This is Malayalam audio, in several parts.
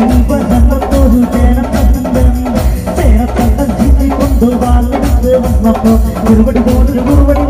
വന്നപ്പോഴൊരു ചേരത്തണ്ടൻ ചേരത്തണ്ടൻ ചീറ്റി കൊണ്ടു വാലെടുത്ത് വന്നപ്പോ ഒരുപടി പോലൊരു കുറുപടി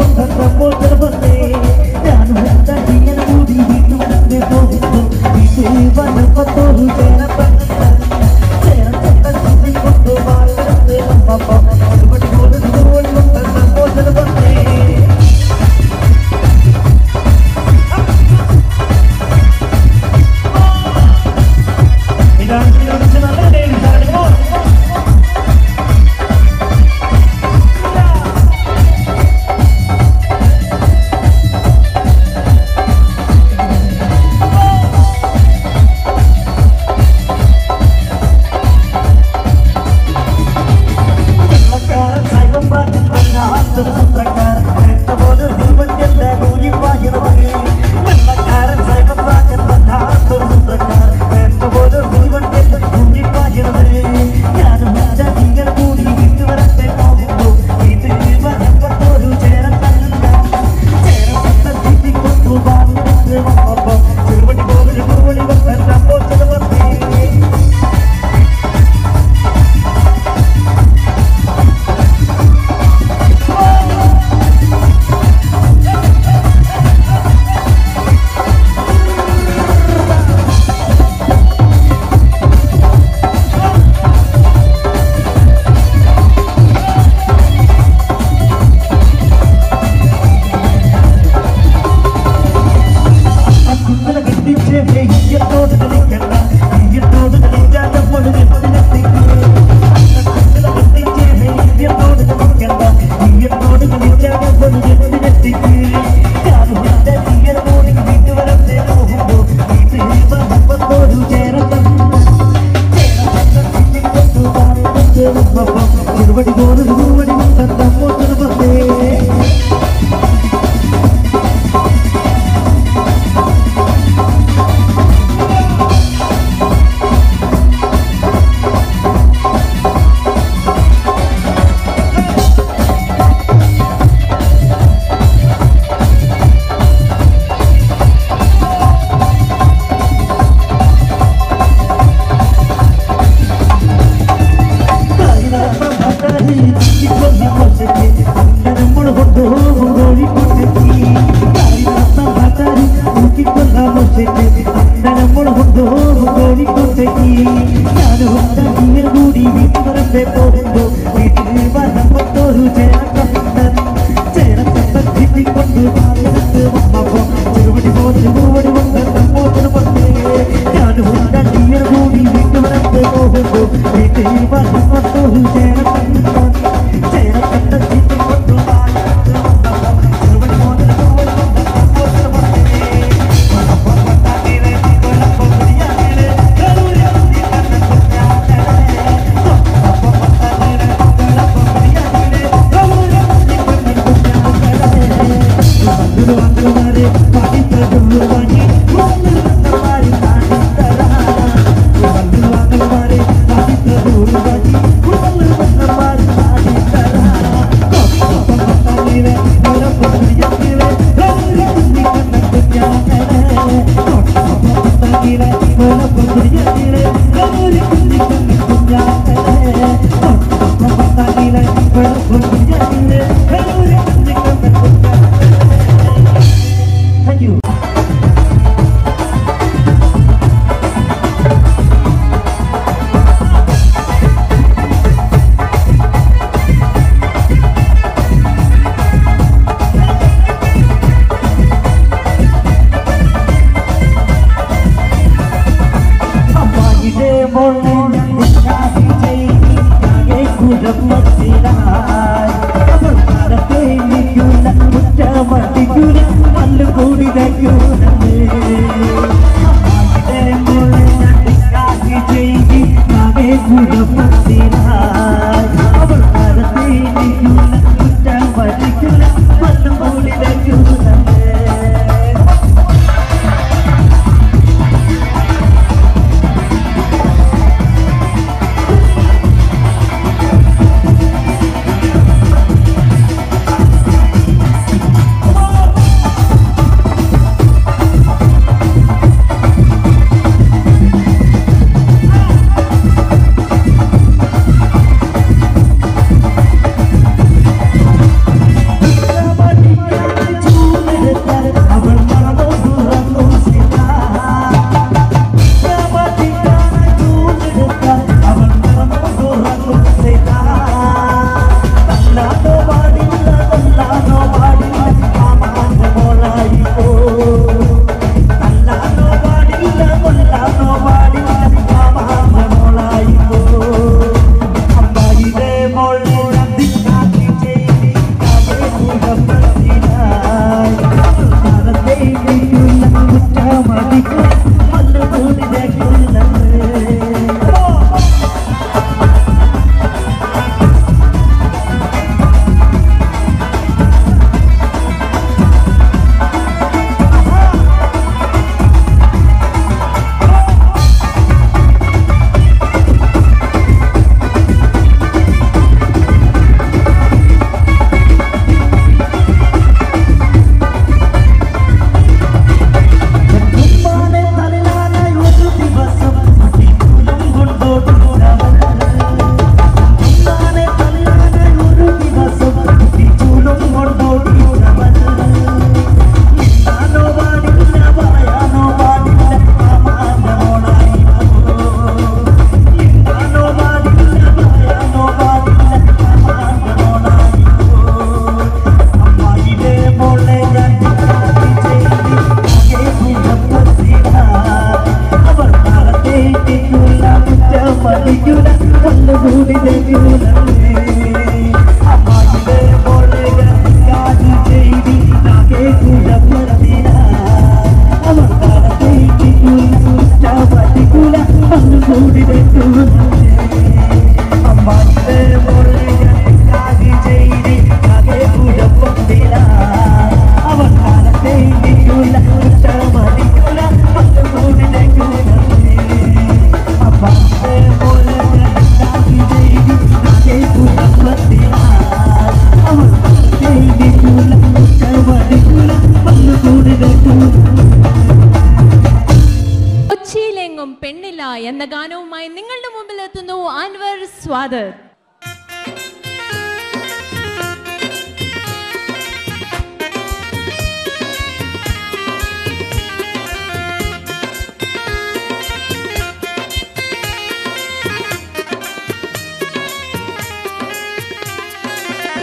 പെണ്ണില്ല എന്ന ഗാനവുമായി നിങ്ങളുടെ മുമ്പിൽ എത്തുന്നു അൻവർ സ്വാദർ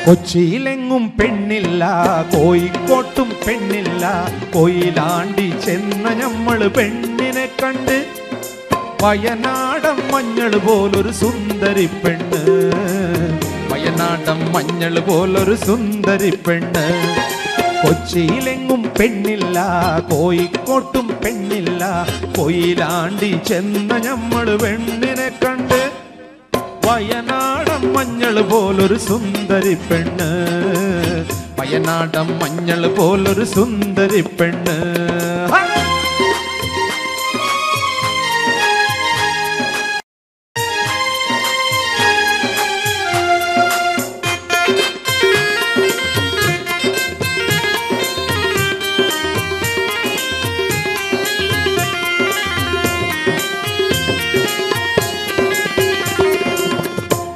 കൊച്ചിയിലെങ്ങും പെണ്ണില്ല കോഴിക്കോട്ടും പെണ്ണില്ല. കൊയിലാണ്ടി ചെന്ന ഞമ്മൾ പെണ്ണിനെ കണ്ട് വയനാടൻ മഞ്ഞൾ പോലൊരു സുന്ദരി പെണ്ണ്. വയനാടൻ മഞ്ഞൾ പോലൊരു സുന്ദരി പെണ്ണ്. കൊച്ചിയിലെങ്ങും പെണ്ണില്ല കോഴിക്കോട്ടും പെണ്ണില്ല. കൊയിലാണ്ടി ചെന്ന ഞമ്മൾ പെണ്ണിനെ കണ്ട് വയനാടൻ മഞ്ഞൾ പോലൊരു സുന്ദരി പെണ്ണ്. വയനാടൻ മഞ്ഞൾ പോലൊരു സുന്ദരി പെണ്ണ്.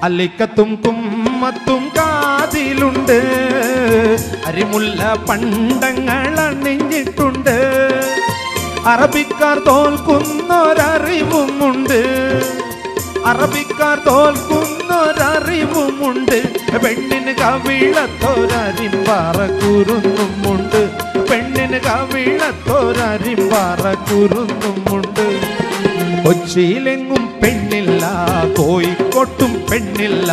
അല്ലിക്കത്തും കുമ്മത്തും കാതിലുണ്ട്. അരിമുല്ല പണ്ടങ്ങൾ അണിഞ്ഞിട്ടുണ്ട്. അറബിക്കാർ തോൽക്കുന്നൊരറിവുമുണ്ട്. അറബിക്കാർ തോൽക്കുന്നൊരറിവുമുണ്ട്. പെണ്ണിന് കവിളത്തൊരരിമ്പാറ കുരുന്നുമുണ്ട് പെണ്ണിന് കവിളത്തൊരരിമ്പാറ കുരുന്നുമുണ്ട് കൊച്ചിയിലെങ്ങും പെണ്ണില്ല കോഴിക്കോട്ടും പെണ്ണില്ല.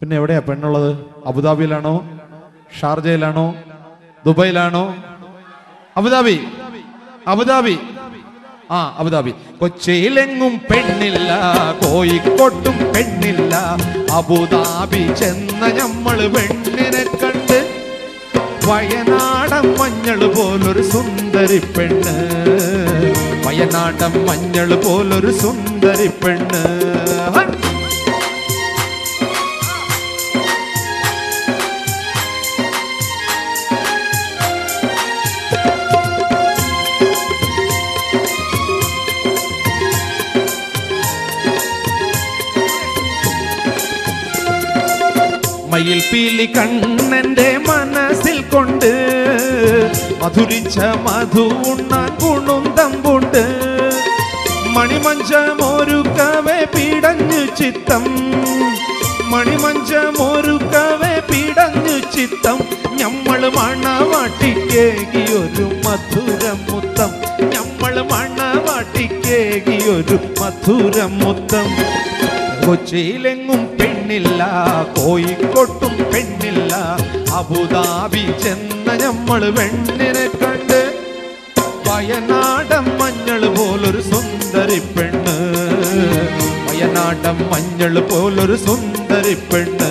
പിന്നെ എവിടെയാ പെണ്ണുള്ളത്? അബുദാബിയിലാണോ? ഷാർജയിലാണോ? ദുബൈയിലാണോ? Abu Dhabi. Abu Dhabi. ആ അബുദാബി. കൊച്ചിയിലെങ്ങും പെണ്ണില്ല കോഴിക്കോട്ടും പെണ്ണില്ല. അബുദാബി ചെന്ന ഞമ്മൾ പെണ്ണിനെ കണ്ട് വയനാടൻ മഞ്ഞൾ പോലൊരു സുന്ദരി പെണ്ണ്. വയനാടൻ മഞ്ഞൾ പോലൊരു സുന്ദരി പെണ്ണ് ഹ! മയിൽ പീലി കണ്ണന്റെ മനസ്സിൽ കൊണ്ട് മധുരിച്ച മധു ഉണ്ണാൻ കുണുന്തമ്പുണ്ട് മണിമഞ്ചമൊരുക്കവേ പിടഞ്ഞു ചിത്തം. മണിമഞ്ചമൊരുക്കവേ പിടഞ്ഞു ചിത്തം. ഞമ്മൾ മണവാട്ടിക്കേകി ഒരു മധുരം മുത്തം. ഞമ്മൾ മണവാട്ടിക്കേകി ഒരു മധുരം മുത്തം. കൊച്ചിയിലെങ്ങും പെണ്ണില്ല കോഴിക്കോട്ടും പെണ്ണില്ല. അബുദാബി ചെന്ന നമ്മൾ പെണ്ണിനെ കണ്ട് വയനാടൻ മഞ്ഞൾ പോലൊരു സുന്ദരി പെണ്ണ്. വയനാടൻ മഞ്ഞൾ പോലൊരു സുന്ദരി പെണ്ണ്.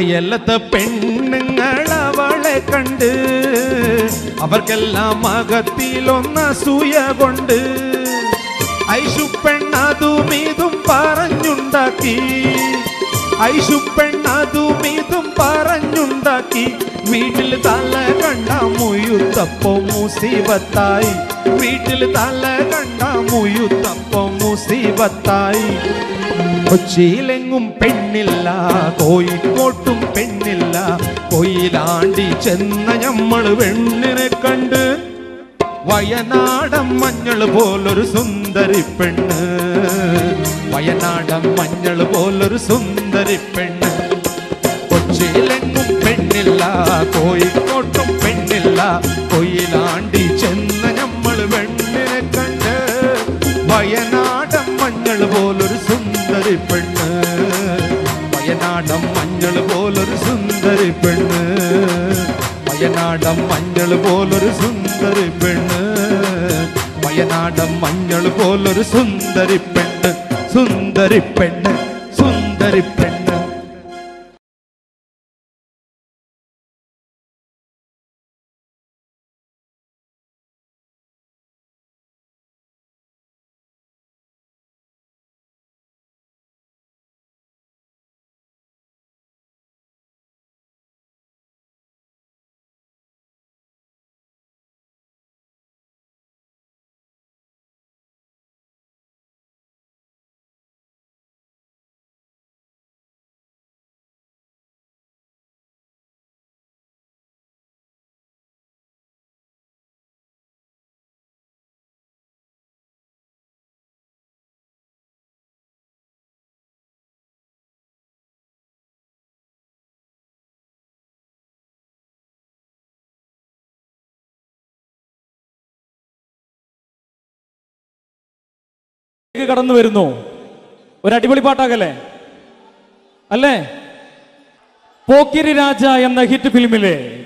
അയലത്തെ പെണ്ണുങ്ങൾ കണ്ട് അവർക്കെല്ലാം അകത്തിലൊന്ന സൂയ കൊണ്ട് ഐഷു പെണ്ണതും ഇതും പറഞ്ഞുണ്ടാക്കി. ഐഷു പെണ്ണതും ഇതും പറഞ്ഞുണ്ടാക്കി. വീട്ടിൽ തല കണ്ട മുയുത്തപ്പോ മുസീബത്തായി. വീട്ടിൽ തല കണ്ട മുയുത്തപ്പോ മുസീബത്തായി. കൊച്ചിയിലെങ്ങും പെണ്ണില്ല കോയിക്കോട്ടും പെണ്ണില്ല. കൊയിലാണ്ടി ചെന്ന ഞമ്മൾ പെണ്ണിനെ കണ്ട് വയനാടൻ മഞ്ഞൾ പോലൊരു സുന്ദരി പെണ്ണ്. വയനാടം മഞ്ഞൾ പോലൊരു സുന്ദരി പെണ്ണ്. കൊച്ചിയിലെങ്ങും പെണ്ണില്ല കോയിക്കോട്ടും പെണ്ണില്ല. കൊയിലാണ്ടി ചെന്ന ഞമ്മൾ പെണ്ണിനെ കണ്ട് വയനാടൻ മഞ്ഞൾ പോലൊരു സുന്ദരി പെണ്ണ് വയനാടൻ മഞ്ഞൾ പോലൊരു സുന്ദരി പെണ്ണ് വയനാടൻ മഞ്ഞൾ പോലൊരു സുന്ദരി പെണ്ണ് വയനാടൻ മഞ്ഞൾ പോലൊരു സുന്ദരി പെണ്ണ് സുന്ദരി പെണ്ണ് സുന്ദരി പെണ്ണ് കടന്നു വരുന്നു. ഒരു അടിപൊളി പാട്ടാകല്ലേ? അല്ലേ? പോക്കിരി രാജ എന്ന ഹിറ്റ് ഫിലിമിലെ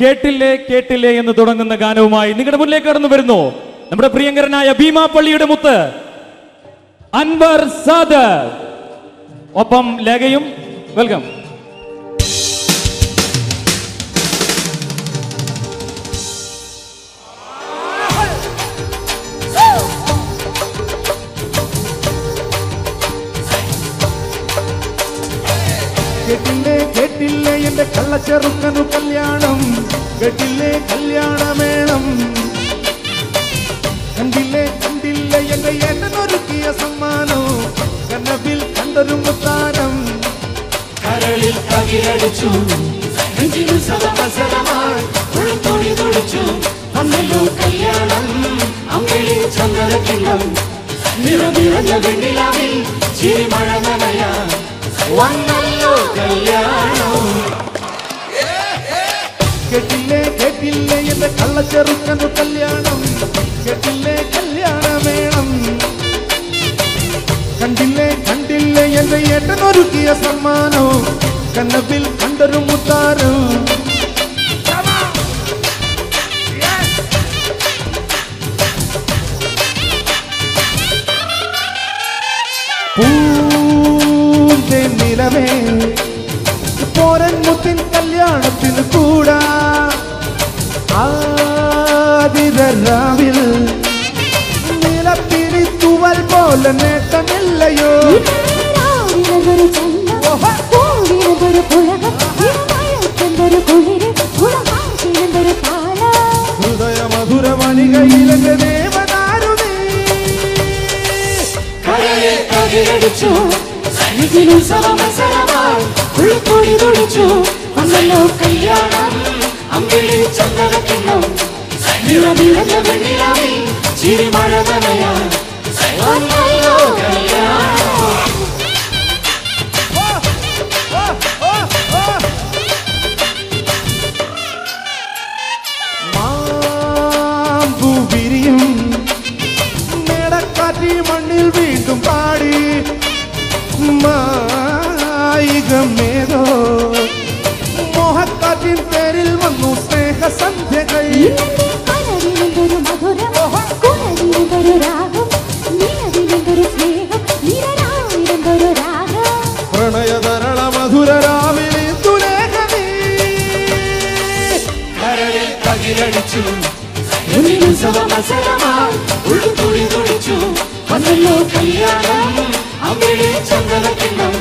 കേട്ടില്ലേ കേട്ടില്ലേ എന്ന് തുടങ്ങുന്ന ഗാനവുമായി നിങ്ങളുടെ മുന്നിലേക്ക് കടന്നു വരുന്നു. നമ്മുടെ പ്രിയങ്കരനായ ഭീമാ പള്ളിയുടെ മുത്ത് അൻവർ സാദർ. ഒപ്പം ലേഖയും വെൽക്കം. കേട്ടില്ലേ എന്റെ എന്റെ കള്ളച്ചെറുക്കനു കല്യാണം? കേട്ടില്ലേ കല്യാണമേണം കണ്ടില്ലേ കണ്ടില്ലേ എന്റെ ഏട്ടനൊരുക്കിയ സമ്മാനം? കന്നവിൽ കണ്ടൊരു മുത്താരം കരളിൽ അന്നല്ലോ കല്യാണം ചന്ദ്രകിണ്ണം നിറനിറഞ്ഞ വെണ്ണിലാവിൽ ചിരിമഴ നനയ. വന്നല്ലോ കല്യാണം കേട്ടില്ലേ കേട്ടില്ലേ എന്റെ കള്ളച്ചെറുക്കനു കല്യാണം? കേട്ടില്ലേ വേണം കണ്ടില്ലേ കണ്ടില്ലേ എന്റെ ഏട്ടനൊരുക്കിയ സമ്മാനം? കണ്ണപ്പിൽ കണ്ടൊരു മുത്താരം? നിലവേ പോരൻ മുത്തിൻ കല്യാണത്തിന് കൂടാ. ആതിരാവിൽ നിലത്തിരി തുവൽ പോലെ നേട്ടമില്ലയോ. ൊരു ചന്തം കരയെ പുളകം ഇടമഴക്കെന്തൊരു കുളിര് ഉൾക്കൊടി തുളിച്ചു അന്നല്ലോ കല്യാണം അമ്പിളി വെണ്ണിലാവിൽ ചിരിമഴ നനയ മത്സരമായി ഉള്ളു തുടി വന്നല്ലോ കല്യാണം. അവിടെ ചന്ദനക്കിണ്ണം.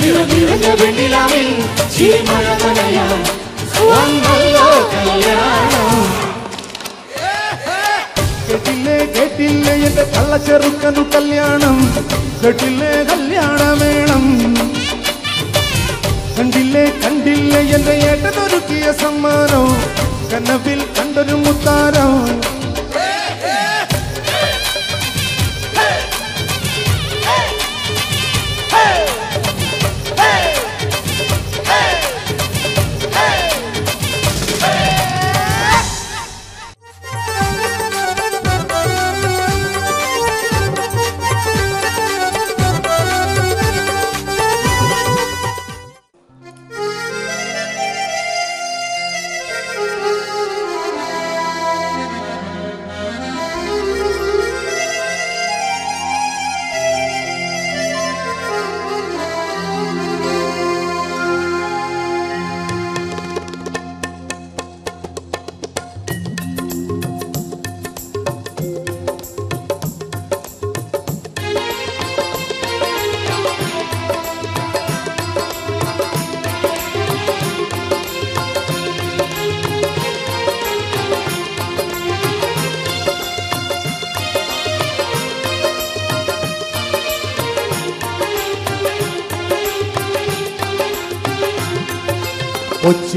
നിറ നിറഞ്ഞ വെണ്ണിലാവിൽ ചിരിമഴ നനയാൻ കല്യാണം. കേട്ടില്ലേ കേട്ടില്ലേ എന്റെ കള്ളച്ചെറുക്കനു കല്യാണം? കേട്ടില്ലേ കല്യാണം വേണം കണ്ടില്ലേ കണ്ടില്ലേ എന്റെ ഏട്ടനൊരുക്കിയ സമ്മാനം? കനവിൽ കണ്ടൊരു മുത്താരം.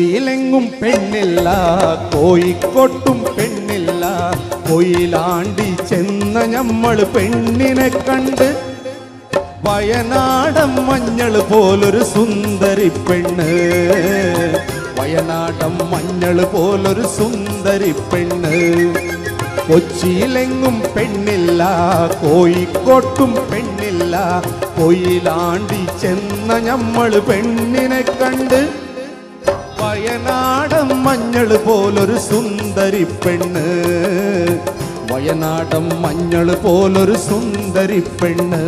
കൊച്ചിയിലെങ്ങും പെണ്ണില്ല കോഴിക്കോട്ടും പെണ്ണില്ല. കൊയിലാണ്ടി ചെന്ന ഞമ്മൾ പെണ്ണിനെ കണ്ട് വയനാടൻ മഞ്ഞൾ പോലൊരു സുന്ദരി പെണ്ണ്. വയനാടൻ മഞ്ഞൾ പോലൊരു സുന്ദരി പെണ്ണ്. കൊച്ചിയിലെങ്ങും പെണ്ണില്ല കോഴിക്കോട്ടും പെണ്ണില്ല. കൊയിലാണ്ടി ചെന്ന ഞമ്മൾ പെണ്ണിനെ കണ്ട് വയനാടൻ മഞ്ഞൾ പോലൊരു സുന്ദരി പെണ്ണ് വയനാടൻ മഞ്ഞൾ പോലൊരു സുന്ദരി പെണ്ണ്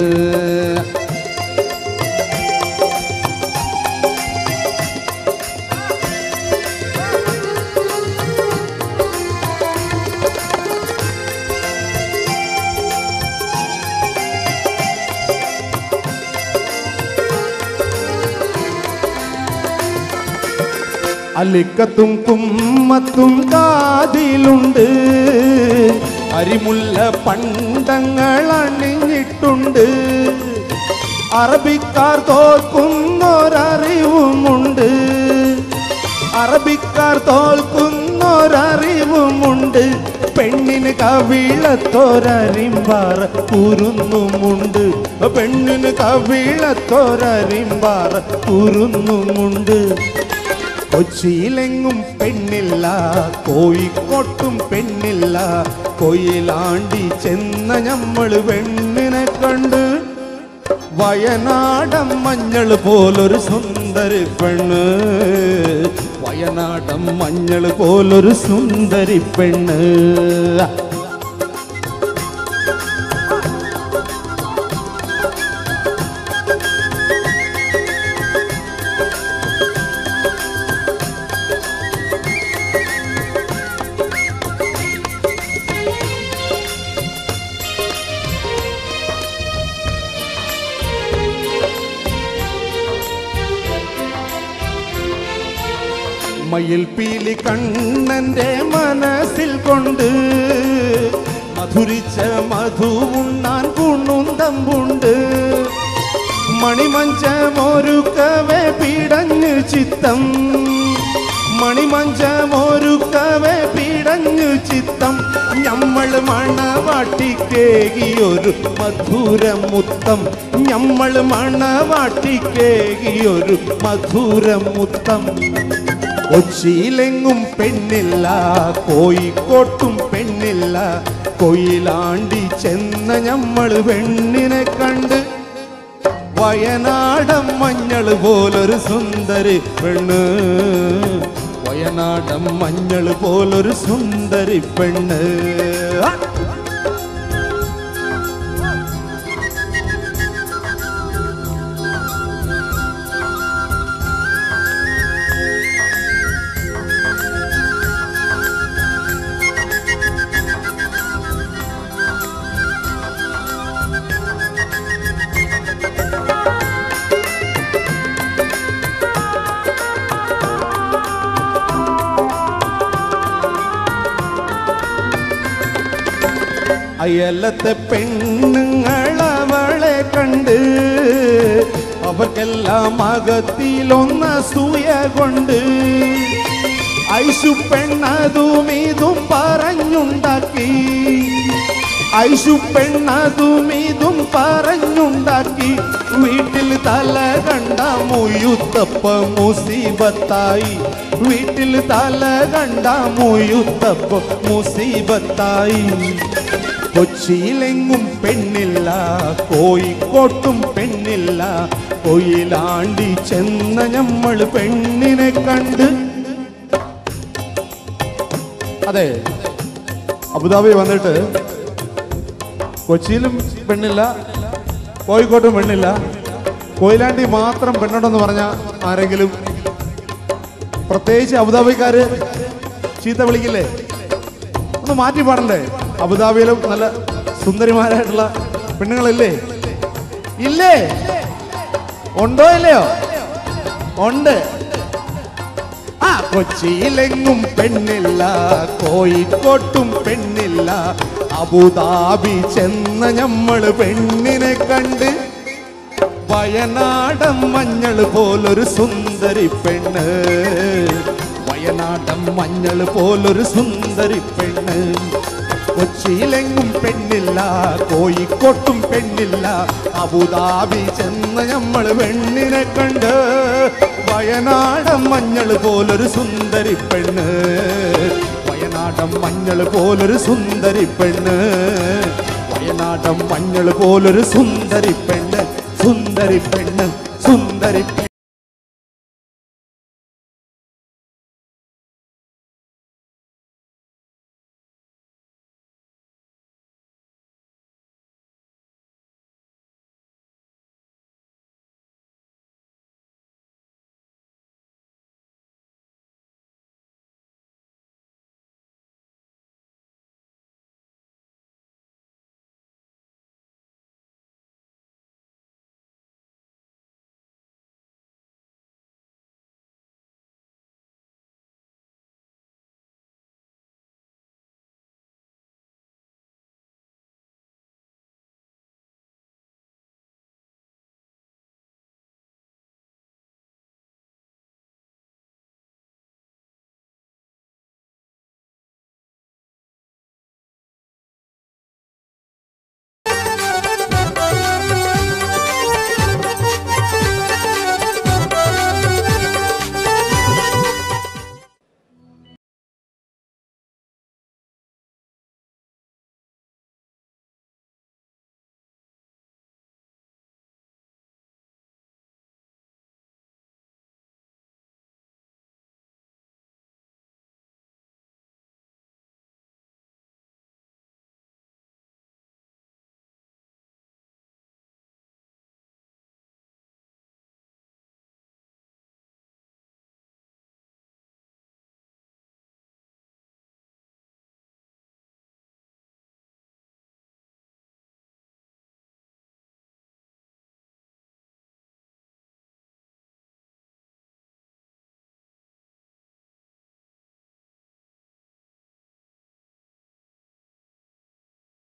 അലിക്കത്തും കുമ്മത്തും കാതിലുണ്ട്. അരിമുല്ല പണ്ടങ്ങൾ അണിഞ്ഞിട്ടുണ്ട്. അറബിക്കാർ തോൽക്കുന്നൊരറിവുമുണ്ട്. അറബിക്കാർ തോൽക്കുന്നൊരറിവുമുണ്ട്. പെണ്ണിന് കവിളത്തോരരിമ്പാറ കുരുന്നുമുണ്ട്. പെണ്ണിന് കവിളത്തോരരിമ്പാറ കുരുന്നുമുണ്ട്. കൊച്ചിയിലെങ്ങും പെണ്ണില്ല കോഴിക്കോട്ടും പെണ്ണില്ല. കൊയിലാണ്ടി ചെന്ന നമ്മൾ പെണ്ണിനെ കണ്ട് വയനാടൻ മഞ്ഞൾ പോലൊരു സുന്ദരി പെണ്ണ്. വയനാടൻ മഞ്ഞൾ പോലൊരു സുന്ദരി പെണ്ണ്. മണവാട്ടിക്കേകിയൊരു മധുരമുത്തം. ഞമ്മൾ മണവാട്ടിക്കേകിയൊരു മധുരമുത്തം. കൊച്ചിയിലെങ്ങും പെണ്ണില്ല കോഴിക്കോട്ടും പെണ്ണില്ല. കൊയിലാണ്ടി ചെന്ന ഞമ്മൾ പെണ്ണിനെ കണ്ട് വയനാടൻ മഞ്ഞൾ പോലൊരു സുന്ദരി പെണ്ണ്. വയനാടം മഞ്ഞൾ പോലൊരു സുന്ദരി പെണ്ണ്. അയലത്തെ പെണ്ണുങ്ങളവളെ കണ്ട് അവർക്കെല്ലാം അകത്തിലൊന്ന സൂയ കൊണ്ട് ഐശു പെണ്ണതും ഇതും പറഞ്ഞുണ്ടാക്കി. ഐശു പെണ്ണതും ഇതും പറഞ്ഞുണ്ടാക്കി. വീട്ടിൽ തല കണ്ട മുയുത്തപ്പ മുസീബത്തായി. വീട്ടിൽ തല കണ്ട മുയുത്തപ്പ മുസീബത്തായി. കൊച്ചിയിലെങ്ങും പെണ്ണില്ല കോഴിക്കോട്ടും പെണ്ണില്ല. കൊയിലാണ്ടി ചെന്ന നമ്മൾ പെണ്ണിനെ കണ്ട്. അതെ അബുദാബി വന്നിട്ട് കൊച്ചിയിലും പെണ്ണില്ല കോഴിക്കോട്ടും പെണ്ണില്ല. കൊയിലാണ്ടി മാത്രം പെണ്ണുണ്ടെന്ന് പറഞ്ഞ ആരെങ്കിലും പ്രത്യേകിച്ച് അബുദാബിക്കാര് ചീത്ത വിളിക്കില്ലേ? ഒന്ന് മാറ്റി പാടണ്ടേ? അബുദാബിയിലും നല്ല സുന്ദരിമാരായിട്ടുള്ള പെണ്ണുങ്ങളില്ലേ? ഇല്ലേ? ഉണ്ടോ ഇല്ലയോ? ഉണ്ട്. ആ കൊച്ചിയിലെങ്ങും പെണ്ണില്ല കോഴിക്കോട്ടും പെണ്ണില്ല. അബുദാബി ചെന്ന ഞമ്മൾ പെണ്ണിനെ കണ്ട് വയനാടൻ മഞ്ഞൾ പോലൊരു സുന്ദരി പെണ്ണ്. വയനാടൻ മഞ്ഞൾ പോലൊരു സുന്ദരി പെണ്ണ്. കൊച്ചിയിലെങ്ങും പെണ്ണില്ല കോഴിക്കോട്ടും പെണ്ണില്ല. അബുദാബി ചെന്ന് നമ്മൾ പെണ്ണിനെ കണ്ട് വയനാടൻ മഞ്ഞൾ പോലൊരു സുന്ദരി പെണ്ണ്. വയനാടൻ മഞ്ഞൾ പോലൊരു സുന്ദരി പെണ്ണ്. വയനാടൻ മഞ്ഞൾ പോലൊരു സുന്ദരി പെണ്ണ്. സുന്ദരി പെണ്ണ് സുന്ദരി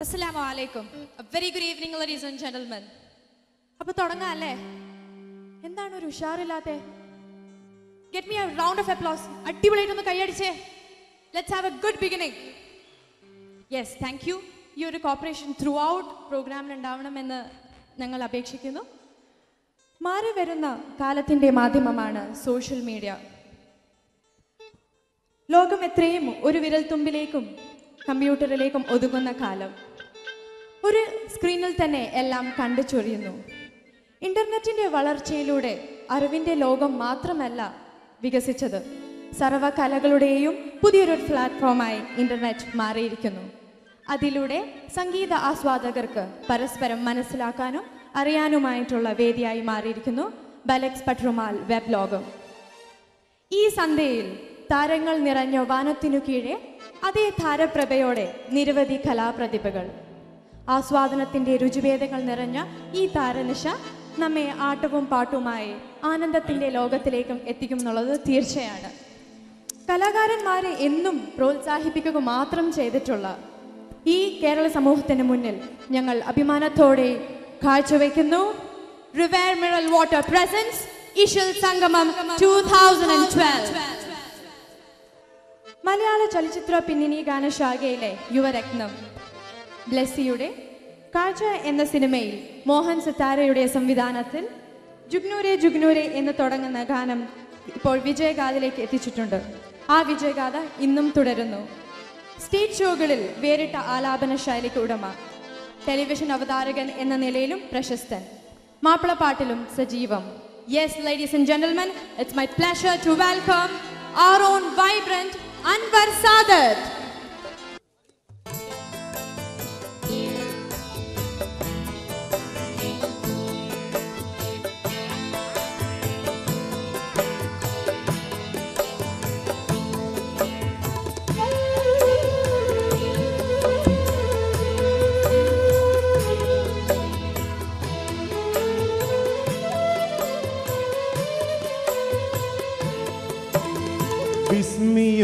അസ്സലാമു അലൈക്കും. Very good evening ladies and gentlemen അപ്പൊ തുടങ്ങാം അല്ലേ? എന്താണ് ഒരു ഉഷാറില്ലാത്ത? Get me a round of applause അടിപൊളിയായിട്ടൊന്ന് കൈയടിച്ചേ. Let's have a good beginning yes thank you ഈ ഒരു കോപ്പറേഷൻ ത്രൂ ഔട്ട് പ്രോഗ്രാമിൽ ഞങ്ങൾ അപേക്ഷിക്കുന്നു. മാറി വരുന്ന കാലത്തിന്റെ മാധ്യമമാണ് സോഷ്യൽ മീഡിയ ലോകം എത്രയും ഒരു വിരൽത്തുമ്പിലേക്കും കമ്പ്യൂട്ടറിലേക്കും ഒതുങ്ങുന്ന കാലം. ഒരു സ്ക്രീനിൽ തന്നെ എല്ലാം കണ്ടു ചൊരിയുന്നു. ഇന്റർനെറ്റിന്റെ വളർച്ചയിലൂടെ അറിവിന്റെ ലോകം മാത്രമല്ല വികസിച്ചത്. സർവകലകളുടെയും പുതിയൊരു പ്ലാറ്റ്ഫോമായി ഇന്റർനെറ്റ് മാറിയിരിക്കുന്നു. അതിലൂടെ സംഗീത ആസ്വാദകർക്ക് പരസ്പരം മനസ്സിലാക്കാനും അറിയാനുമായിട്ടുള്ള വേദിയായി മാറിയിരിക്കുന്നു ബലക്സ് പട്രുമാൽ വെബ് ലോകം. ഈ സന്ധ്യയിൽ താരങ്ങൾ നിറഞ്ഞ വാനത്തിനു കീഴെ അതേ താരപ്രഭയോടെ നിരവധി കലാപ്രതിഭകൾ ആസ്വാദനത്തിന്റെ രുചിഭേദങ്ങൾ നിറഞ്ഞ ഈ താരനിശ നമ്മെ ആട്ടവും പാട്ടുമായി ആനന്ദത്തിന്റെ ലോകത്തിലേക്കും എത്തിക്കും എന്നുള്ളത് തീർച്ചയാണ്. കലാകാരന്മാരെ എന്നും പ്രോത്സാഹിപ്പിക്കുക മാത്രം ചെയ്തിട്ടുള്ള ഈ കേരള സമൂഹത്തിന് മുന്നിൽ ഞങ്ങൾ അഭിമാനത്തോടെ കാഴ്ചവെക്കുന്നു. വാട്ടർ പ്രസൻസ് ഇഷൽ സംഗമം മലയാള ചലച്ചിത്ര പിന്നണി ഗാനശാഖയിലെ യുവരത്നം. ബ്ലെസ്സിയുടെ കാഴ്ച എന്ന സിനിമയിൽ മോഹൻ സിത്താരയുടെ സംവിധാനത്തിൽ ജുഗ്നൂരെ ജുഗ്നൂരെ എന്ന് തുടങ്ങുന്ന ഗാനം ഇപ്പോൾ വിജയഗാഥയിലേക്ക് എത്തിച്ചിട്ടുണ്ട്. ആ വിജയഗാഥ ഇന്നും തുടരുന്നു. സ്റ്റേജ് ഷോകളിൽ വേറിട്ട ആലാപന ശൈലിക്ക് ഉടമ ടെലിവിഷൻ അവതാരകൻ എന്ന നിലയിലും പ്രശസ്തൻ. മാപ്പിളപ്പാട്ടിലും സജീവം. Yes ladies and gentlemen it's my pleasure to welcome our own vibrant Anwar Sadath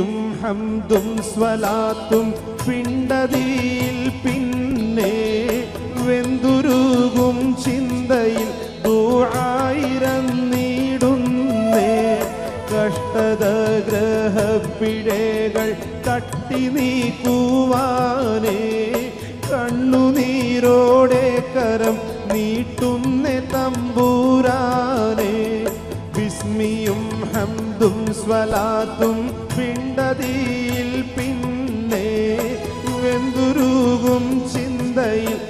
വിസ്മിയും ഹംദും സ്വലാത്തും പിണ്ടതിയിൽ പിന്നെ വെന്തുരുകും ചിന്തയിൽ ദൂഴായിരം നീടുന്നേ. കഷ്ടത തട്ടി നീക്കുവാനേ. കണ്ണുനീരോടെ കരം നീട്ടുന്നേ തമ്പൂരാനേ. വിസ്മിയും ഹംദും സ്വലാത്തും പിണ്ടതിയിൽ പിന്നെ വെന്തുരുകും ചിന്തയിൽ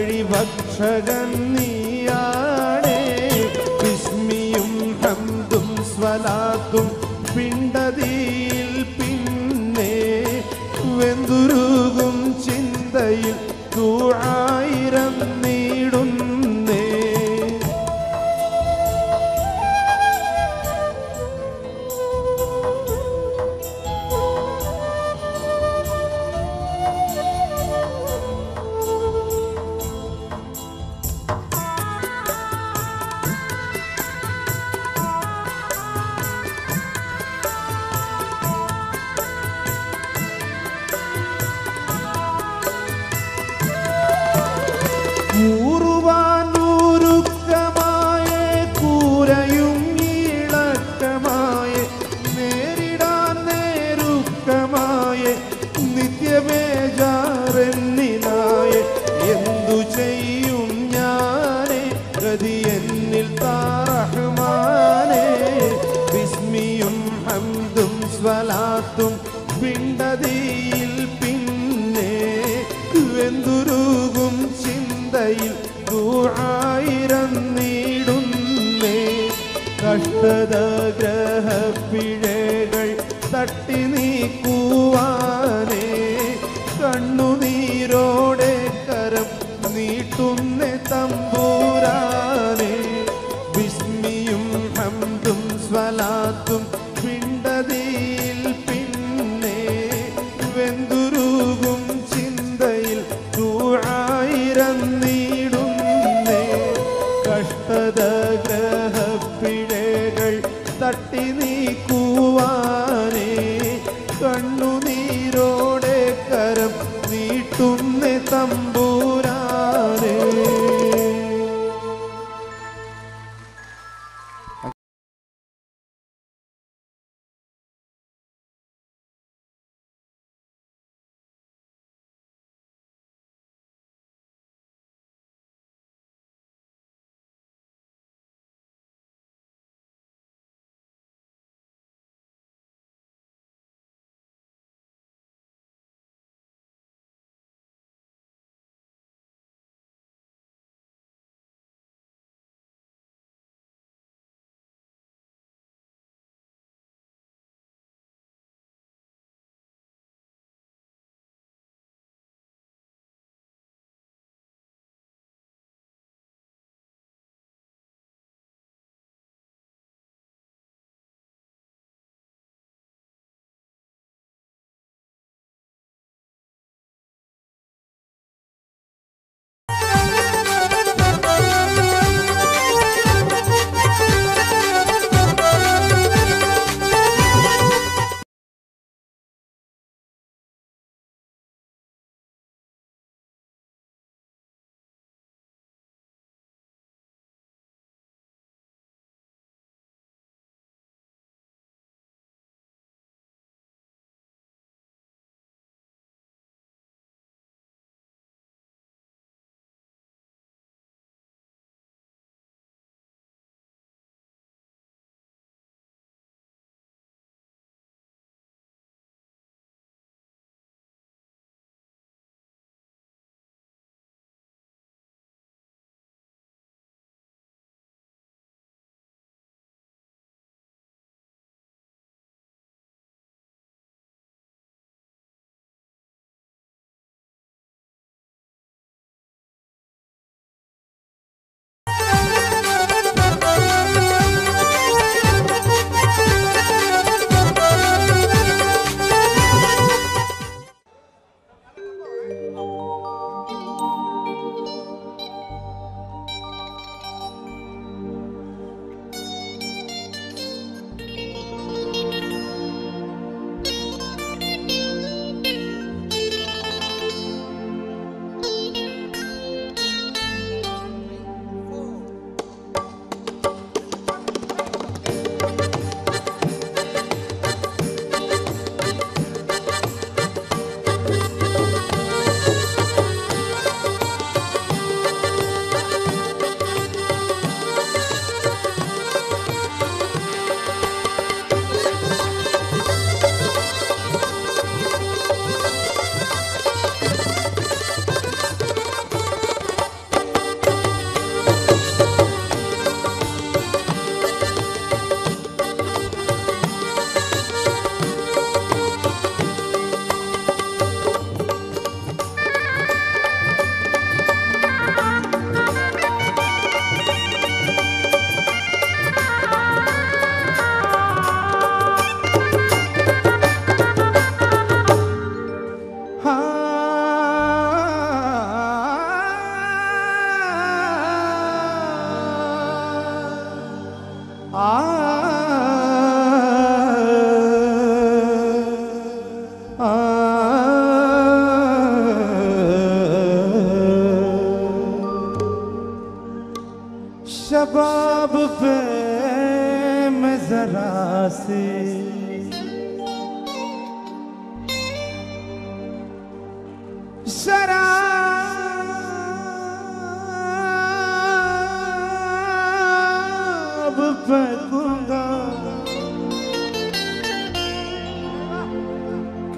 हरिभक्षजन्नी शबाब पे मैं जरा से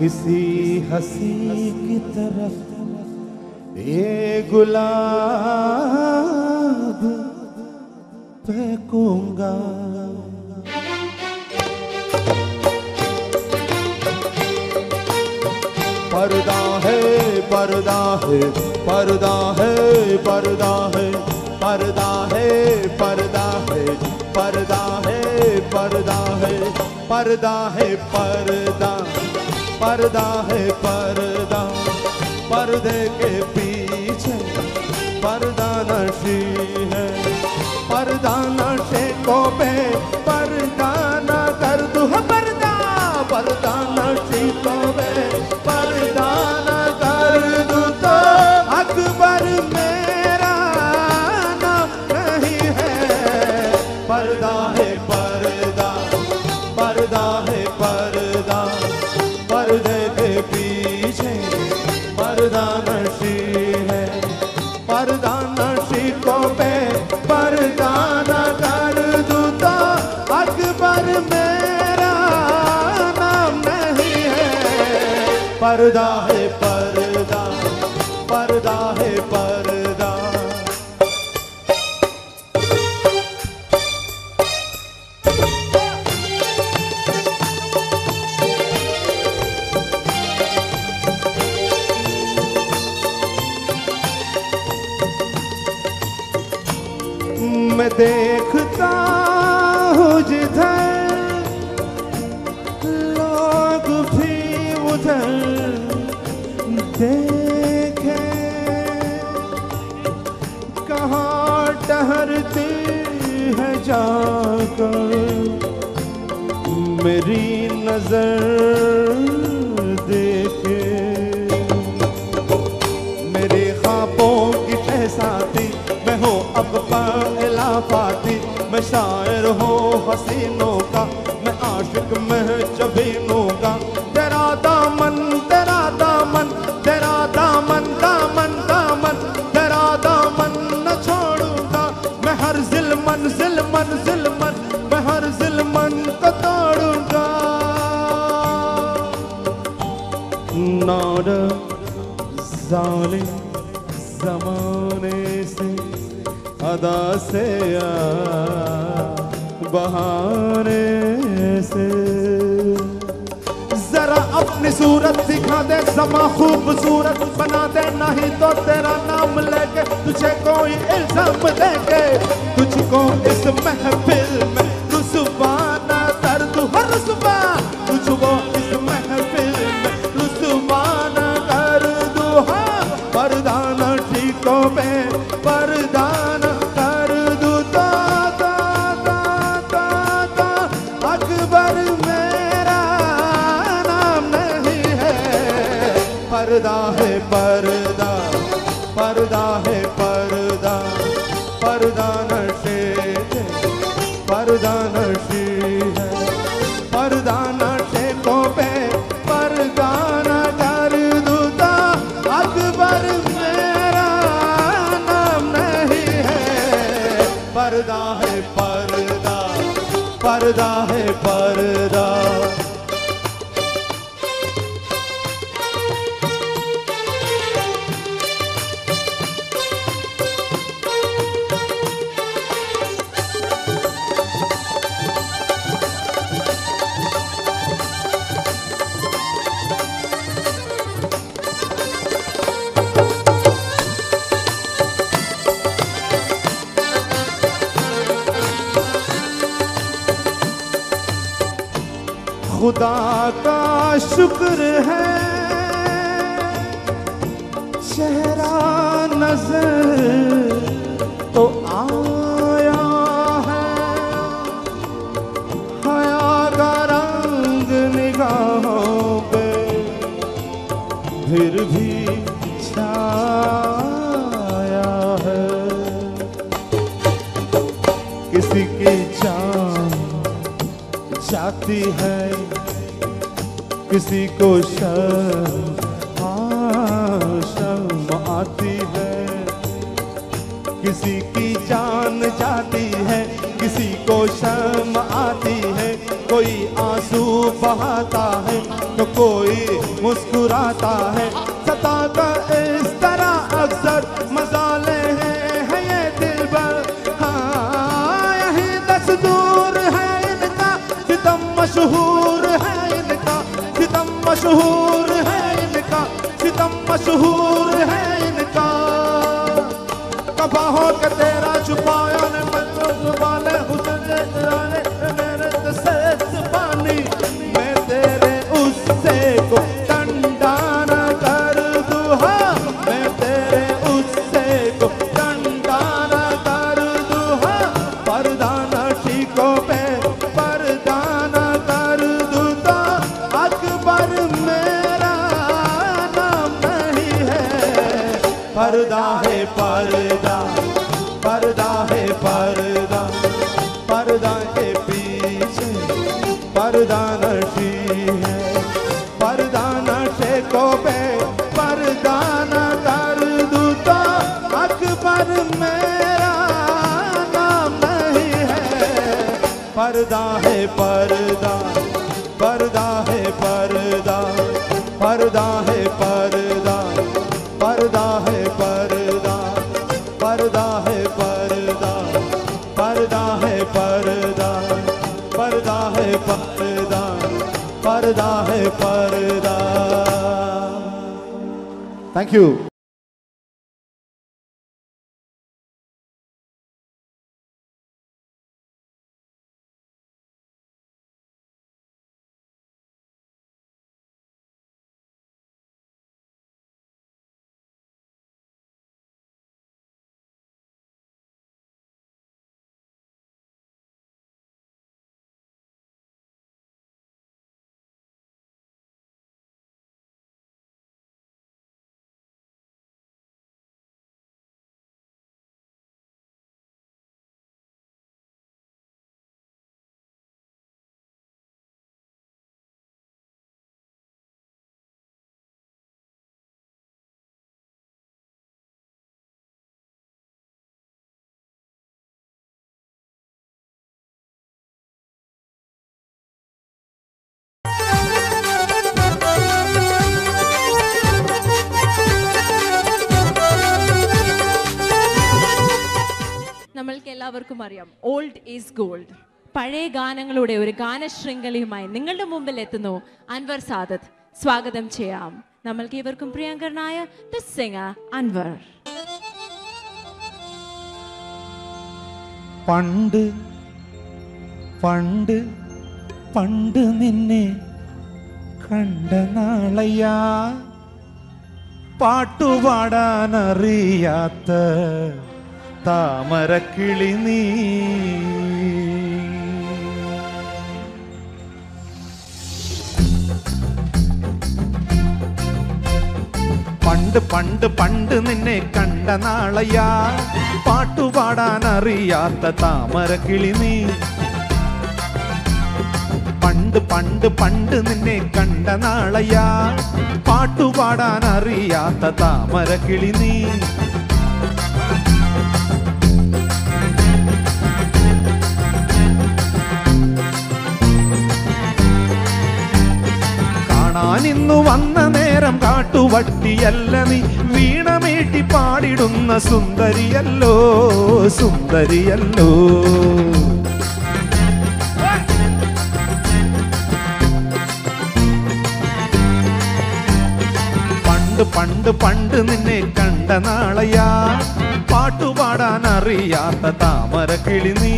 किसी हसी की तरफ़ ये गुलाब फेंकूँगा पर्दा है पर्दा है पर्दा है पर्दा है पर्दा है पर्दा है पर्दा है पर्दा है पर्दा है पर्दा पर्दा है पर्दा पर्दे के पीछे पर्दा नशी है पर्दा न पर्दा है पर्दा पर्दा है पर्दा पर्दा नशे पर्दा नशी है। पर्दा नशे को पे पर्दा न कर दूता, अकबर मेरा नाम नहीं है। पर्दा है पर्दा पर्दा है जाती है किसी को शर्म हाँ, शर्म आती है। किसी की जान जाती है किसी को शर्म आती है। कोई आँसू बहाता है तो कोई मुस्कुराता Thank you. എല്ലാവർക്കും അറിയാം. ഓൾഡ് ഈസ് ഗോൾഡ് പഴയ ഗാനങ്ങളുടെ ഒരു ഗാനശൃംഖലയുമായി നിങ്ങളുടെ മുമ്പിൽ എത്തുന്നു അൻവർ സാദത്ത്. സ്വാഗതം ചെയ്യാം. നമ്മൾക്ക് ഇവർക്കും പ്രിയങ്കരനായ ദ സിംഗർ അൻവർ. പണ്ട് പണ്ട് പണ്ട് നിന്നെ കണ്ട നാളയാ പാട്ടുപാടാനറിയാത്ത താമരക്കിളി നീ. പണ്ട് പണ്ട് പണ്ട് നിന്നെ കണ്ട നാളയാ പാട്ടുപാടാൻ അറിയാത്ത താമരക്കിളി നീ. പണ്ട് പണ്ട് പണ്ട് നിന്നെ കണ്ട നാളയാ പാട്ടുപാടാൻ അറിയാത്ത താമരക്കിളി നീ. കാണാനിന്നു വന്ന നേരം കാട്ടുവട്ടിയല്ല നീ. വീണമേട്ടി പാടിടുന്ന സുന്ദരിയല്ലോ സുന്ദരിയല്ലോ. പണ്ട് പണ്ട് പണ്ട് നിന്നെ കണ്ട നാളയാ. പാട്ടുപാടാൻ അറിയാത്ത താമര കിളി നീ.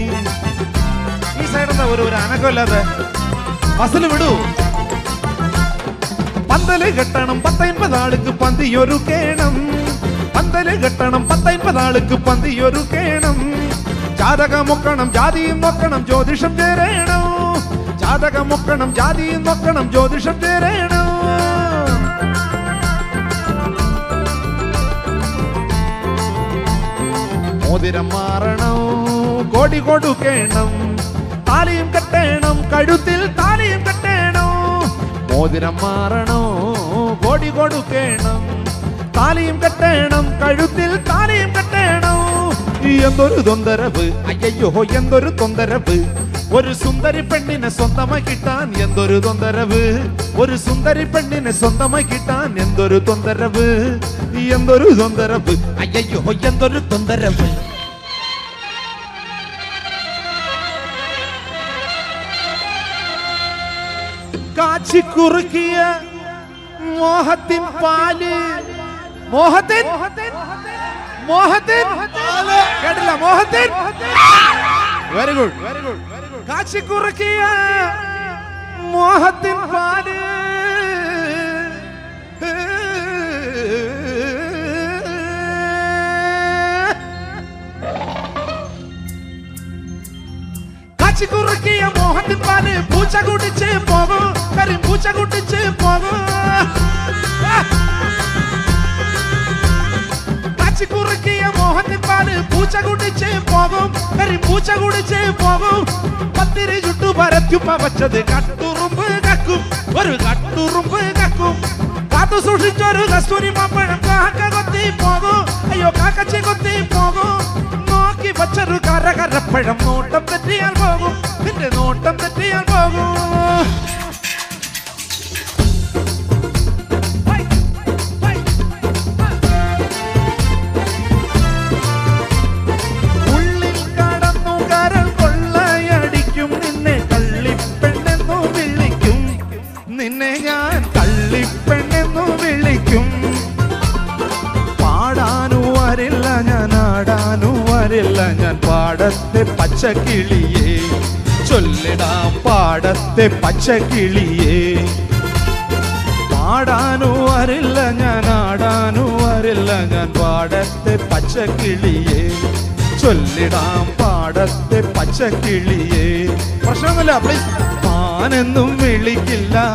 ഈ സൈഡ് ഒരു ഒരു അനക്കമില്ലാതെ അസൽ വിടൂ. പന്തൽ കെട്ടണം പത്തൊൻപതാളുക്ക് പന്തിയൊരു കേണം. പന്തൽ കെട്ടണം പത്തൊൻപതാളുക്ക് പന്തിയൊരു കേണം. ജാതകം നോക്കണം ജാതിയും നോക്കണം ജ്യോതിഷം ചേരണം. ജാതകം നോക്കണം ജാതിയും നോക്കണം ജ്യോതിഷം ചേരണം. മോതിരം മാറണം കോടി കൊടുക്കേണം. താലിയും കെട്ടണം കഴുത്തിൽ താലിയും മോതിരം മാറണോ കോടി കൊടുക്കേണം താലിയും കെട്ടേണം കഴുത്തിൽ താലിയും കെട്ടേണം എന്തൊരു തൊന്തരവ് അയ്യോ എന്തൊരു തൊന്തരവ് ഒരു സുന്ദരി പെണ്ണിനെ സ്വന്തമായി കിട്ടാൻ എന്തൊരു തൊന്തരവ് ഒരു സുന്ദരി പെണ്ണിനെ സ്വന്തമായി കിട്ടാൻ എന്തൊരു തൊന്തരവ് എന്തൊരു തൊന്തരവ് അയ്യോ എന്തൊരു തൊന്തരവ് കാച്ചിക്കുറുക്കിയ മോഹത്തിൻ പാൽ. മോഹത്തിൻ? മോഹത്തിൻ? കേട്ടില്ല. മോഹത്തിൻ? വെരി ഗുഡ് വെരി ഗുഡ് പാൽ കാച്ചിക്കുറുക്കിയ മോഹത്തിൻ പാൽ. పచ్చిగుర్రకి మోహన్ పాలే పూచగుడిచే పోగు కరి పూచగుడిచే పోగు పచ్చిగుర్రకి మోహన్ పాలే పూచగుడిచే పోగు కరి పూచగుడిచే పోగు பத்திரை சுட்டு பரத்தியுப்பா வச்சது கட்டுரும்பு கக்கும் ஒரு கட்டுரும்பு கக்கும் பார்த்து சுழிச்சொரு கஸ்தூரி மாம்பழம் காக்க கொத்தி போகும் ஐயோ காக்கச்சி கொத்தி വച്ചൊരു കരകരപ്പഴം നോട്ടം തെറ്റിയാൽ പോകും. നിന്റെ നോട്ടം തെറ്റിയാൽ പോകും. ഞാൻ പാടത്തെ പച്ചക്കിളിയേ. ചൊല്ലിടാം പാടത്തെ പച്ചക്കിളിയേ. പാടാനോ അറില്ല ഞാൻ ആടാനോ അറില്ല ഞാൻ പാടത്തെ പച്ചക്കിളിയേ. ചൊല്ലിടാം പാടത്തെ പച്ചക്കിളിയേ. പ്രശ്നമല്ല പ്ലീസ് വിളിക്കില്ല.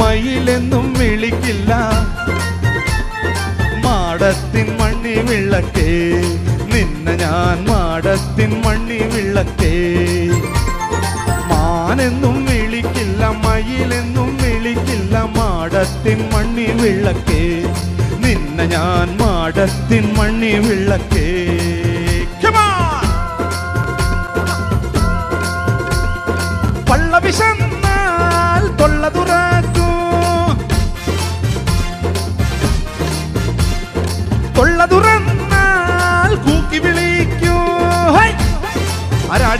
മയിലെന്നും വിളിക്കില്ല. മാടത്തിൻ മണ്ണി വിളക്കേ. നിന്നെ ഞാൻ മാടത്തിൻ മണ്ണി വിളക്കേ. മാനെന്നും വിളിക്കില്ല മയിലെന്നും വിളിക്കില്ല മാടത്തിൻ മണ്ണി വിളക്കേ. നിന്നെ ഞാൻ മാടത്തിൻ മണ്ണി വിളക്കേ.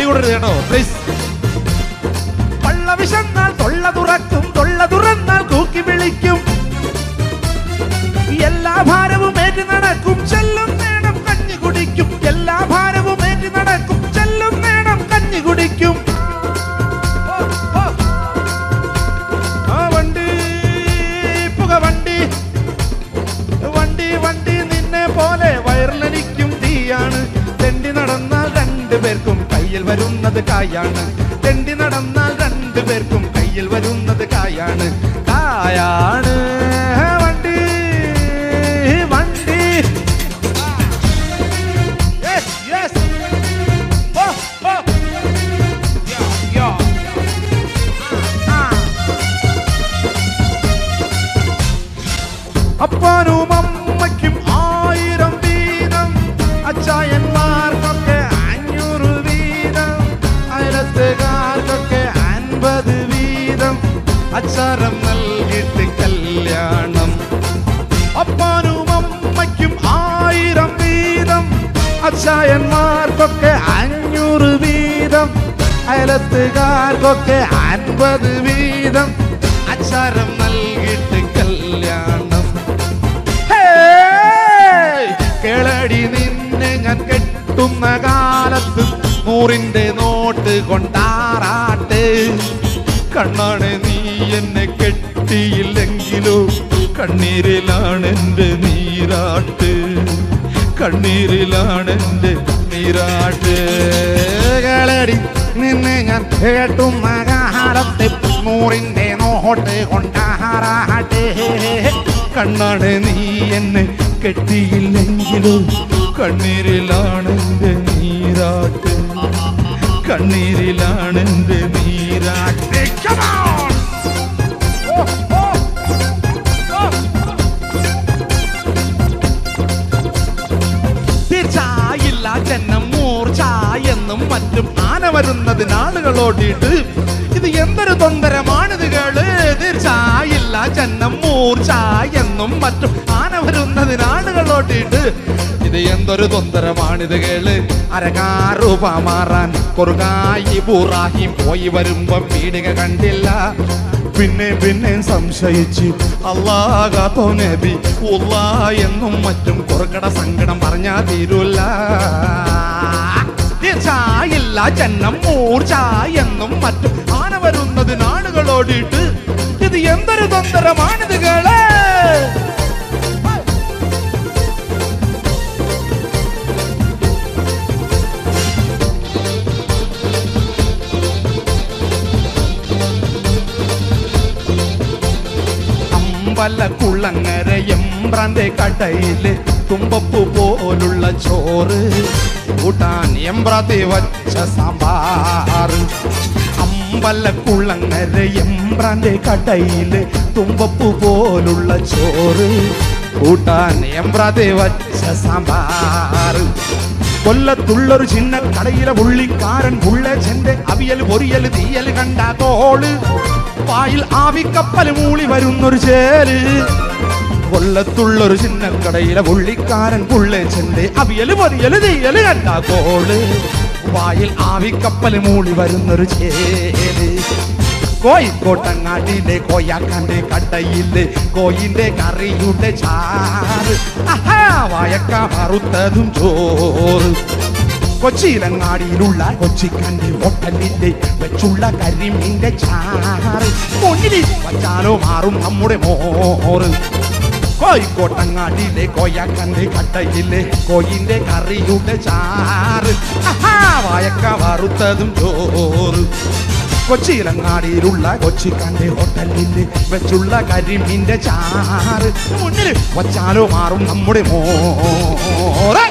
കൂടരുത് കേട്ടോ പ്ലീസ് പള്ള Diana കണ്ണീരിലാണ് എന്റെ നീരാട്ട്. കണ്ണീരിലാണെന്റെ നീരാട്ട്. കേളടി നിന്നെ ഞാൻ കേട്ടു മകാഹാരത്തെ നൂറിന്റെ നോട്ട് കൊണ്ടാഹാറാട്ടെ കണ്ണാണ് നീ എന്നെ കെട്ടിയില്ലെങ്കിലും? കണ്ണീരിലാണെന്റെ നീരാട്ട്. കണ്ണീരിലാണെന്റെ നീരാട്ട്. മറ്റും വരുന്നതിന് വരുന്നത് ഓടിയിട്ട് ഇത് എന്തൊരു തൊന്തരമാണിത് കേൾ? ചായില്ല ചെന്നം മൂർച്ച എന്നും മറ്റും. ആന വരുന്നത് ഓടിയിട്ട് ഇത് എന്തൊരു തൊന്തരമാണിത് കേൾ? അരകാരൂപ മാറാൻ കൊറുകായി പൂറാഹി പോയി വരുമ്പം പീടിക കണ്ടില്ല. പിന്നെ പിന്നെ സംശയിച്ച് അള്ളാകാത്തോ നബി എന്നും മറ്റും കുറക്കട സങ്കടം പറഞ്ഞാ തീരൂല തീർച്ചയില്ല ജന്നം മൂർച്ച എന്നും മറ്റും ആന വരുന്നത് നാടുകളോടിയിട്ട് ഇത് എന്തൊരു തൊന്തരമാണിത് കേളേ അമ്പല കുളങ്ങര എമ്പ്രാന്റെ കടയിൽ തുമ്പപ്പൂ പോലുള്ള ചോറ്. കൂട്ടാൻ എമ്പ്രാത്തി വച്ച സാമ്പാറ് അമ്പലക്കുള്ളങ്ങര എമ്പ്രാന്റെ കടയിൽ തുമ്പപ്പു പോലുള്ള ചോറ്. കൂട്ടാൻ എമ്പ്രാത്തി വച്ച സാമ്പാറ് കൊല്ലത്തുള്ളൊരു ചിന്ന കടയിലെ പുള്ളിക്കാരൻ പുള്ളച്ചന്റെ അവിയൽ പൊറിയൽ തീയൽ കണ്ട തോൾ. വായിൽ ആവിക്കപ്പൽ മൂളി വരുന്നൊരു ചേര് കൊല്ലത്തുള്ളൊരു ചിന്ന കടയിലെ പുള്ളിക്കാരൻ പുള്ളച്ചന്റെ അവിയൽ പൊറിയൽ തെയ്യൽ കണ്ട കോൾ. വായിൽ ആവിക്കപ്പൽ മൂളി വരുന്നൊരു ചേര് കോഴിക്കോട്ടങ്ങാടിയിലെ കോയാക്കാന്റെ കടയിൽ കോയിന്റെ കറിയുടെ ചാറ്. ആഹാ, വായക്ക മറുത്തതും ചോറ്. കൊച്ചിയിലങ്ങാടിയിലുള്ള കൊച്ചിക്കന്റെ ഹോട്ടലിന്റെ വെച്ചുള്ള കരിമീന്റെ ചാറ്. മുന്നിൽ വച്ചാലോ മാറും നമ്മുടെ മോറ്. കോഴിക്കോട്ടങ്ങാടിയിലെ കോയാക്കന്റെ കട്ടയിലെ കോയിന്റെ കറിയുടെ ചാറ്. വായക്ക വറുത്തതും ചോറ്. കൊച്ചിയിലങ്ങാടിയിലുള്ള കൊച്ചിക്കാന്റെ ഹോട്ടലിൽ വെച്ചുള്ള കരിമീന്റെ ചാറ്. മുന്നിൽ വച്ചാലോ മാറും നമ്മുടെ മോറെ.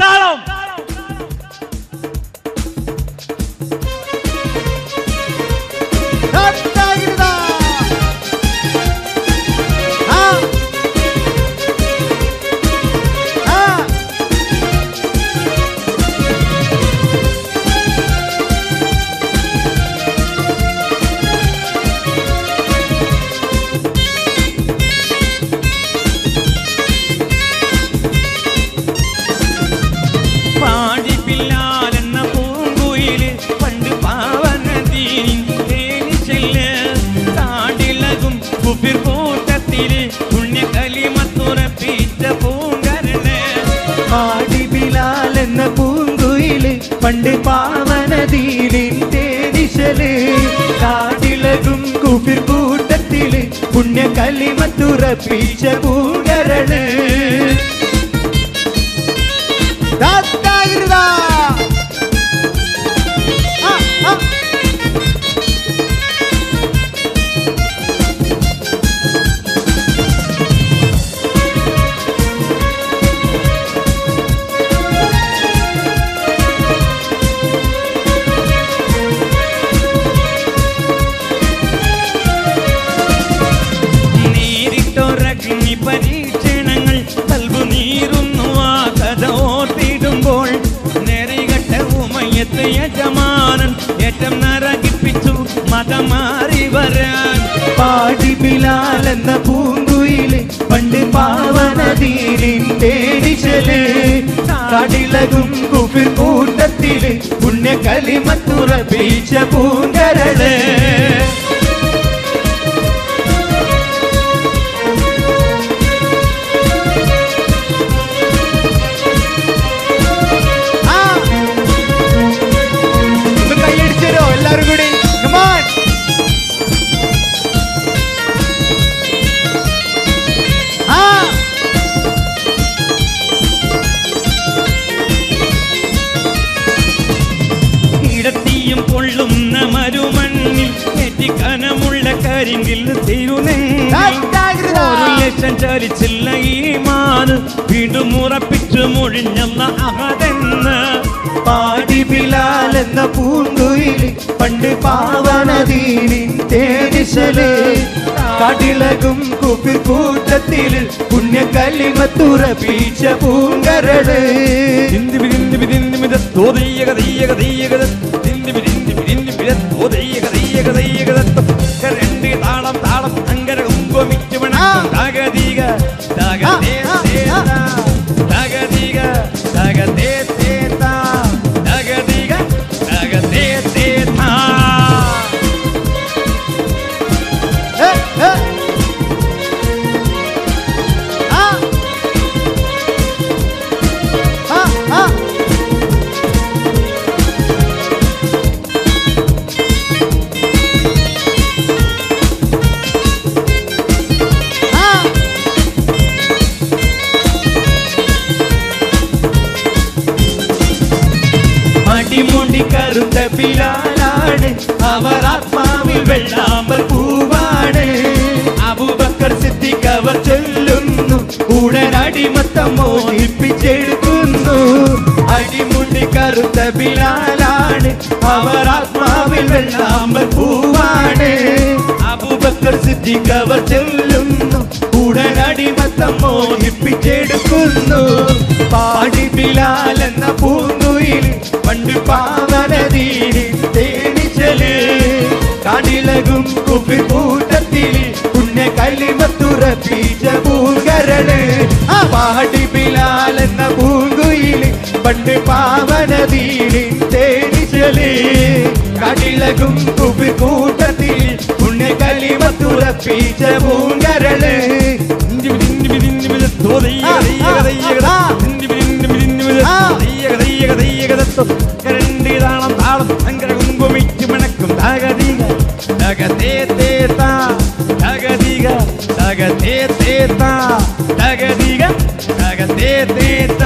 താളം പാടിപ്പില്ലാലെന്ന मधुर बीज കലിമത്തുറപ്പിച്ച പൂങ്കരൾ മൊഴിഞ്ഞല്ല അഹതെന്ന് പാടി ബിലാൽ എന്ന പൂങ്കുയിൽ പണ്ട് പാവനദീനി ദിശൽ കടിലകും കുപ്പി കൂട്ടത്തിൽ പുണ്യ പീച്ച പൂങ്കരട് രണ്ട് താളം താളം അങ്കര കുങ്കുമിച്ച് വണക്കം തകതീക തകതേ തകതേ പിലാലാണ് അവർ ആത്മാവിൽ വെള്ളാമ്പൽ പൂവാണ്. അബൂബക്കർ സിദ്ദിഖ് അവർ ചൊല്ലുന്നു ഉടനടിമത്തം മോഹിപ്പിച്ചെടുക്കുന്നു. പാടി ബിലാൽ എന്ന പൂന്തുയിൽ പണ്ട് പാവനദീനി തേനിച്ചൽ. കടിലകും കുപ്പി കൂട്ടത്തിൽ പുണ്യ കലിമത്തുറപ്പിച്ച ആ പാടി ബിലാൽ പണ്ട് പാവനദീനി തേടി ചെളി കടിലകും കൂട്ടത്തിൽ പുണ്യ പൂങ്കരൾ താളം ഭയങ്കര കുങ്കുമിച്ച് മണക്കും തകതീക തകതേ തേത്ത തകതീക തകതേ തേത്ത തകതീക തകതേ തേത്ത